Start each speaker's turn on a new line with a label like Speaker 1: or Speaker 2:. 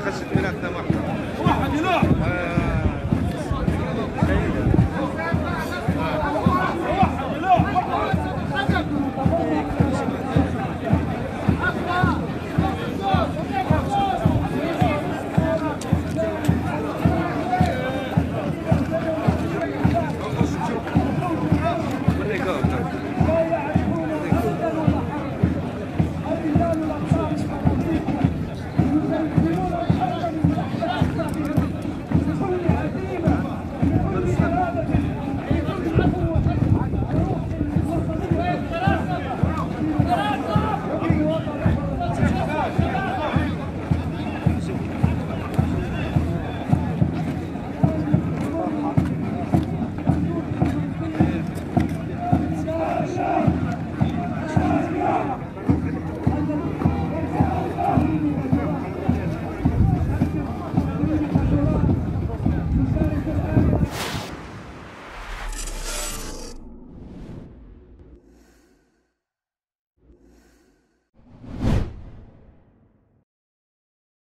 Speaker 1: 走って Thank you.